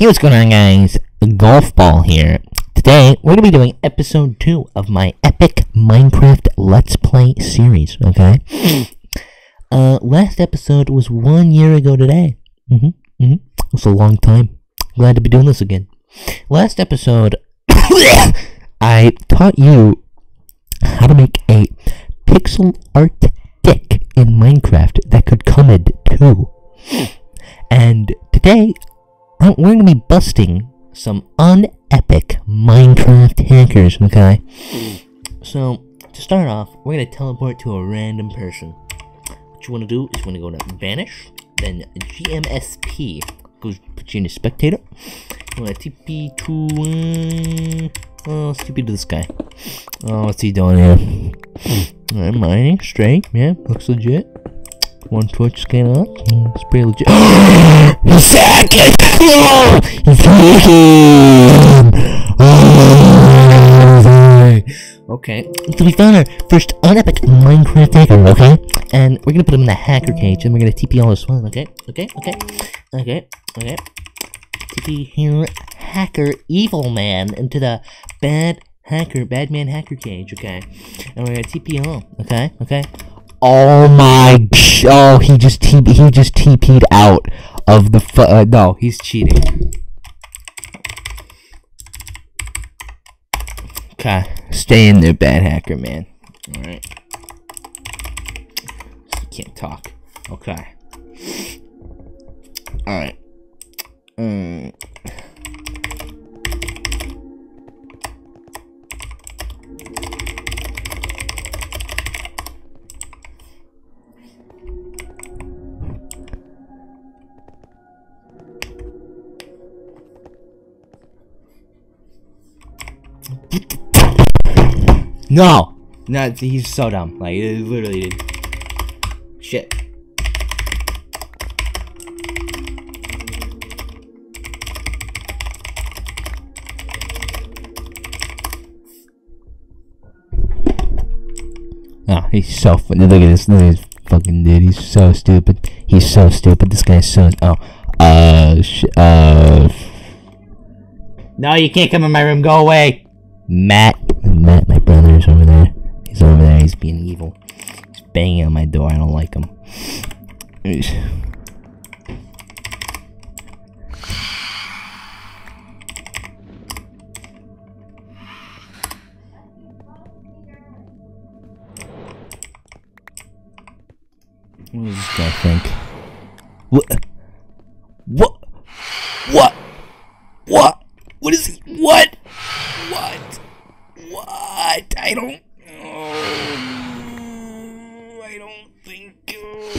Hey, what's going on, guys? Golf Ball here. Today, we're going to be doing episode 2 of my epic Minecraft Let's Play series, okay? uh, last episode was one year ago today. Mm-hmm, mm-hmm. It's a long time. Glad to be doing this again. Last episode, I taught you how to make a pixel art dick in Minecraft that could come in two. And today, uh, we're gonna be busting some unepic Minecraft hackers, okay? So, to start off, we're gonna teleport to a random person. What you wanna do is you wanna go to Vanish, then GMSP, goes put you in a spectator. You wanna TP to, uh, oh, let's TP to this guy. Oh, what's he doing here? Alright, mining, straight, yeah, looks legit. One Twitch scan up. Mm, It's pretty legit. Hacking! Okay, so we found our first unepic Minecraft hacker, okay? And we're gonna put him in the hacker cage and we're gonna TP all his fun, okay? Okay, okay, okay, okay. TP here, hacker, evil man, into the bad hacker, bad man hacker cage, okay? And we're gonna TP him, okay? Okay? Oh my! Oh, he just t he just TP'd out of the uh, no, he's cheating. Okay, stay in there, bad hacker man. All right. Can't talk. Okay. All right. Mm. No! No, he's so dumb. Like, it literally did. Shit. Oh, he's so funny. Look at this. Look at this fucking dude. He's so stupid. He's so stupid. This guy's so. Oh. Uh. Sh- uh. No, you can't come in my room. Go away. Matt. Matt, my brother, is over there. He's over there. He's being evil. He's banging on my door. I don't like him. What does this guy think? What? What? What? What is he? What? What? What? I don't. Oh, I don't think. oh.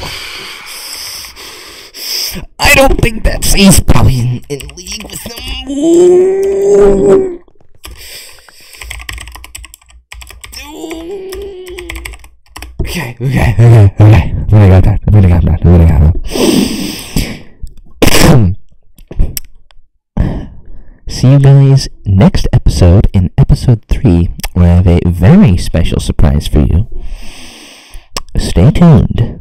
I don't think that's. He's probably in, in league with them. Okay, okay, okay, okay. I'm gonna get that. I'm gonna get that. I'm gonna get that. See you guys next episode in episode 3, where I have a very special surprise for you. Stay tuned.